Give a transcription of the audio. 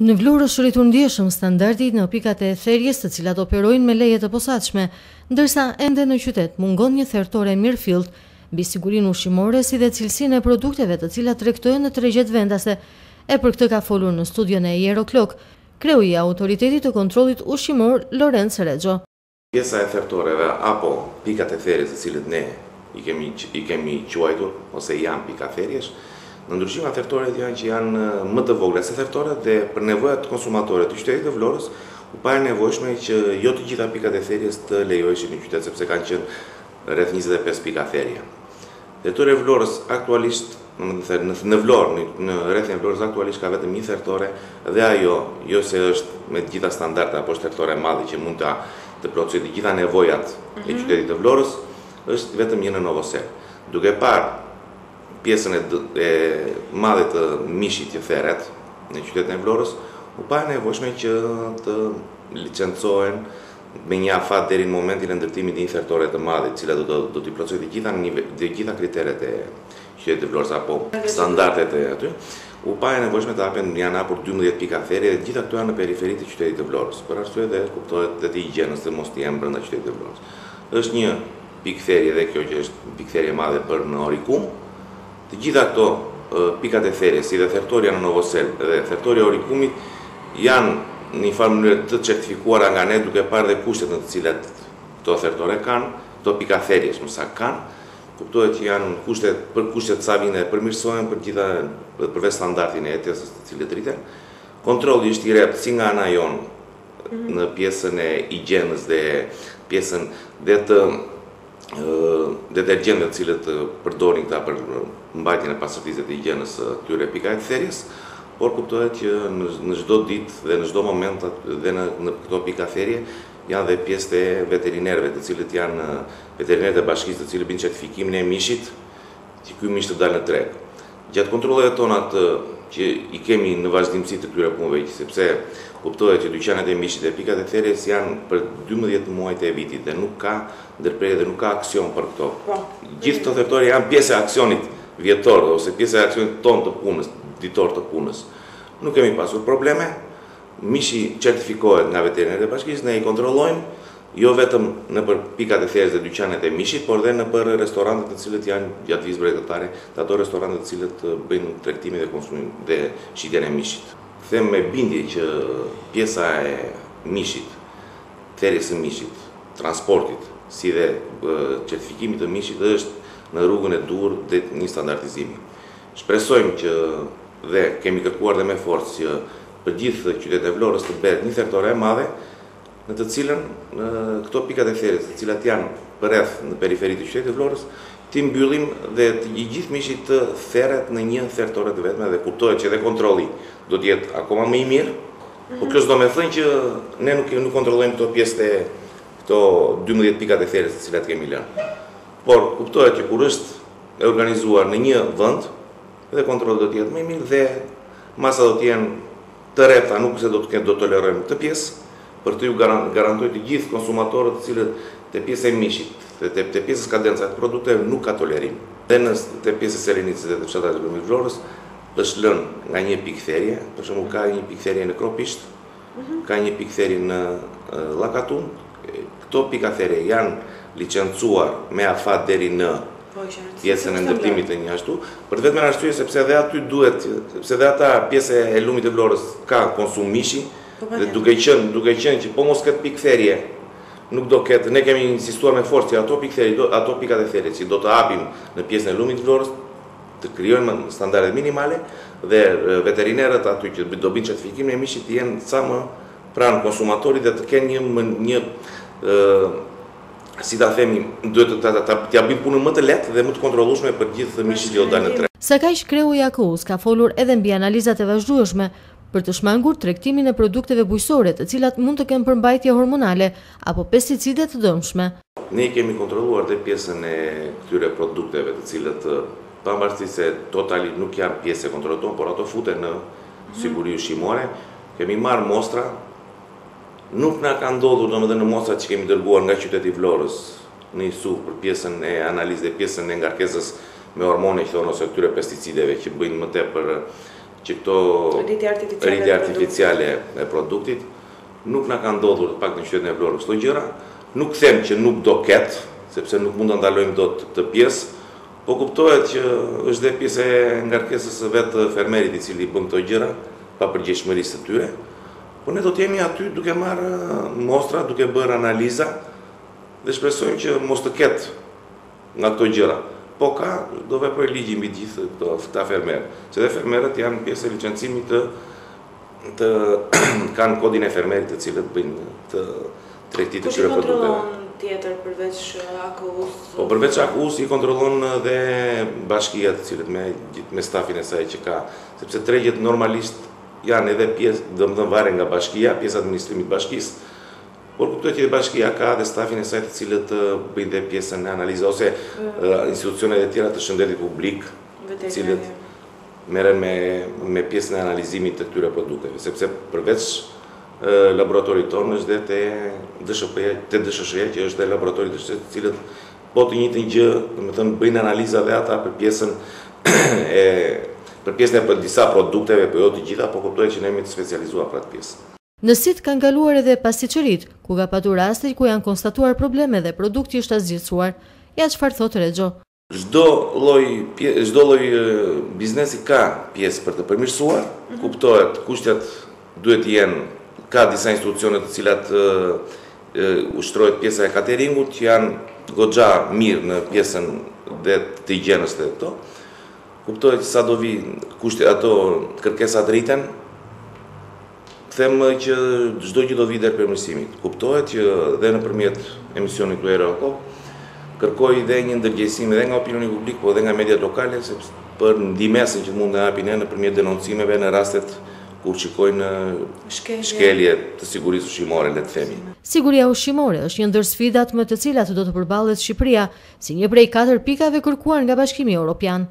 Në Vlorë është rritur ndjeshëm standardi në pikat e therjes të cilat operojnë me leje të posaçme, ndërsa ende në qytet mungon një thertore e mirëfilltë mbi sigurinë ushqimore si dhe cilësinë e produkteve të cilat tregtohen në tregjet vendase. E për këtë ka folur në studion e Jero Klok, kreu i Autoritetit të Kontrollit Ushqimor, Lorenc Rexho. Pjesa e thertoreve apo pikat e therjes të cilët ne i kemi i kemi quajtur ose janë pika therjesh, në ndryshim nga thertoret janë që janë më të vogla se thertoret dhe për nevojat konsumatore të qytetit të Vlorës u pa e nevojshme që jo të gjitha pikat e therjes të lejoheshin në qytet sepse kanë qenë rreth 25 pika therje. Territori i Vlorës aktualisht, domethënë në në Vlorë, në rrethin e Vlorës aktualisht ka vetëm një thertore dhe ajo jo se është me të gjitha standardet apo është thertore e madhe që mund të të plotësojë të gjitha nevojat e qytetit të Vlorës, është vetëm një në Novosel. Duke parë pjesën e e madhe të mishit që theret në qytetin e Vlorës, u pa e nevojshme që të licencohen me një afat deri në momentin e ndërtimit të një thertore të madhe, e cila do t'i plotësojë të gjitha të gjitha kriteret e qytetit të Vlorës apo standardet e aty, u pa e nevojshme të hapen janë hapur dymbëdhjetë pika therje dhe të gjitha këto janë në periferi të qytetit të Vlorës, për arsye dhe kuptohet dhe të higjienës të mos të jenë brenda qytetit të Vlorës. Është një pikë therje edhe kjo që është pikë therje e madhe për në Orikum, Të gjitha këto pikat e therjes, si dhe thertorja në Novosel dhe thertorja e Orikumit, janë në një farë mënyre të certifikuara nga ne, duke parë dhe kushtet në të cilat këto thertore kanë, këto pika therjes më saktë kanë, kuptohet që janë në kushte, për kushtet sa vijnë dhe përmirësohen për të gjitha dhe përveç standardin e jetesës të cilët rriten. Kontrolli është i rreptë si nga ana jonë në pjesën e higjienës dhe pjesën dhe të detergjentëve të cilët përdorin këta për mbajtjen e pastërtisë të higjienës së këtyre pikave të therjes, por kuptohet që në çdo ditë dhe në çdo moment dhe në në këto pika therje janë dhe pjesë të veterinerëve, të cilët janë veterinerët e bashkisë, të cilët bëjnë certifikimin e mishit, që ky mish të dalë në treg. Gjatë kontrolleve tona të që i kemi në vazhdimësi të këtyre punëve, sepse kuptohet që dyqanet e mishit dhe pikat e therjes janë për dymbëdhjetë muajt e vitit dhe nuk ka ndërprerje dhe nuk ka aksion për këto. Gjithë këto thertore janë pjesë e aksionit vjetor ose pjesë e aksionit tonë të punës, ditor të punës. Nuk kemi pasur probleme. Mishi certifikohet nga veterinerët e bashkisë, ne i kontrollojmë jo vetëm nëpër pikat e therjes dhe dyqanet e mishit, por dhe nëpër restorantet të cilët janë gjatë vijës bregdetare dhe ato restorante të cilët bëjnë tregtimin dhe konsumimin dhe shitjen e mishit. Them me bindje që pjesa e mishit, therjes së mishit, transportit, si dhe certifikimit të mishit është në rrugën e duhur drejt një standardizimi. Shpresojmë që dhe kemi kërkuar dhe me forcë që për gjithë qytetin e Vlorës të bëhet një thertore e madhe, në të cilën këto pikat e therjes, të cilat janë përreth në periferi të qytetit të Vlorës, t'i mbyllim dhe i gjithë mishi të theret në një thertore të vetme dhe kuptohet që dhe kontrolli do të jetë akoma më i mirë, por kjo s'do me thënë që ne nuk, nuk kontrollojmë këto pjesë të këto 12 pikat e therjes të cilat kemi lënë. Por kuptohet që kur është e organizuar në një vënd, dhe kontrolli do të jetë më i mirë dhe masat do të jenë Të rrepta, nuk se do të kemi, do të tolerojmë këtë pjesë, për të ju garantoj të gjithë konsumatorët të cilat te pjesa e mishit, dhe te pjesa skadencat e produkteve nuk ka tolerim. Dhe në te pjesa e Selenicës dhe të fshatrave të Lumit Vlorës është lënë nga një pikë therje, për shembull ka një pikë therje në Kropisht, ka një pikë therje në Llakatun, Këto pika therje janë licencuar me afat deri në po, pjesën e ndërtimit të një ashtu, për të vetmen arsye sepse dhe aty duhet, sepse dhe ata pjesë e lumit të Vlorës ka konsum mishi, po, dhe duke qenë, duke qenë që po mos ketë pikë therje, nuk do ketë, ne kemi insistuar me forcë që ato pikë therje, ato pikat e therje që do të hapim në pjesën e lumit të Vlorës, të krijojmë standardet minimale dhe veterinerët aty që do bëjnë certifikimin e mishit të jenë sa më Pranë konsumatorit dhe të kenë një një si ta themi duhet të ta t'ia bëjnë punën më të lehtë dhe më të kontrollueshme për të gjithë mishin që do të dalë në treg. Sakaq kreu i AKU-së ka folur edhe mbi analizat e vazhdueshme për të shmangur tregtimin e produkteve bujqësore të cilat mund të kenë përmbajtje hormonale apo pesticide të dëmshme. Ne i kemi kontrolluar dhe pjesën e këtyre produkteve të cilat pavarësisht se totalisht nuk janë pjesë e kontrollit tonë, por ato futen në siguri ushqimore, kemi marrë mostra, nuk na ka ndodhur domethënë në mostrat që kemi dërguar nga qyteti i Vlorës në ISUV për pjesën e analizës dhe pjesën e ngarkesës me hormone që thonë ose këtyre pesticideve që bëjnë më tepër që këto rritje artificiale e produktit. Nuk na ka ndodhur, të paktën në qytetin e Vlorës këto gjëra. Nuk them që nuk do ketë, sepse nuk mund ta ndalojmë dot këtë pjesë, po kuptohet që është dhe pjesë e ngarkesës së vetë fermerit i cili bën këto gjëra, papërgjegjshmërisë së tyre. Po ne do të jemi aty duke marrë mostra, duke bërë analiza dhe shpresojmë që mos të ketë nga këto gjëra po ka do veproj ligji mbi gjithë këto këta fermerë se dhe fermerët janë pjesë e licencimit të kanë kodin e fermerit të cilët bëjnë të tregti të këtyre produkteve. Po kontrollon tjetër përveç AKU-së? Po përveç AKU-së i kontrollon dhe bashkia të cilët me me stafin e saj që ka, sepse tregjet normalisht janë edhe pjesë, domethënë varen nga bashkia, pjesë e administrimit të bashkisë, Por kuptohet që bashkia ka dhe stafin e saj të cilët bëjnë dhe pjesën e analizës, ose institucionet e tjera të shëndetit publik, të cilët merren me, me pjesën e analizimit të këtyre produkteve, sepse përveç laboratorit tonë është dhe te DSHP-ja, te DSHSH-ja që është dhe laboratori të cilët po të njëjtën gjë, domethënë bëjnë analiza dhe ata për pjesën e për pjesën e për disa produkteve, po jo të gjitha, po kuptohet që ne jemi të specializuar për atë pjesë. Në sitë kanë kaluar edhe pastiçeritë, ku ka patur raste ku janë konstatuar probleme dhe produkti është asgjësuar. Ja çfarë thotë Rexho. Çdo lloj çdo lloj biznesi ka pjesë për të përmirësuar, kuptohet kushtet duhet të jenë ka disa institucione të cilat ushtrohet pjesa e kateringut që janë goxha mirë në pjesën dhe të higjienës dhe këto. Kuptohet që sa do vijë kushtet ato kërkesat rriten, Them që çdo gjë do vijë drejt përmirësimit. Kuptohet që dhe nëpërmjet emisionit tuaj kërko kërkoj dhe një ndërgjegjësim edhe nga opinioni publik, por edhe nga mediat lokale për ndihmesën që mund të na japin ne nëpërmjet denoncimeve në rastet kur shikojnë shkelje të sigurisë ushqimore, le të themi. Siguria ushqimore është një ndër sfidat me të cilat do të përballet Shqipëria, si një prej katër pikave kërkuar nga Bashkimi Europian.